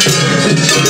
Música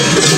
you.